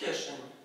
kieszeń.